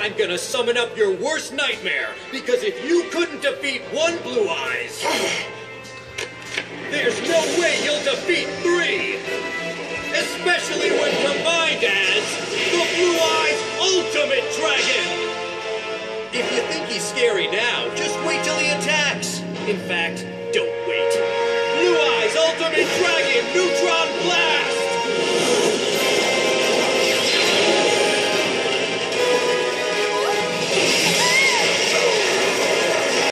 I'm gonna summon up your worst nightmare, because if you couldn't defeat one Blue Eyes, there's no way you'll defeat three! Especially when combined as the Blue Eyes Ultimate Dragon! If you think he's scary now, just wait till he attacks! In fact, don't wait. Blue Eyes Ultimate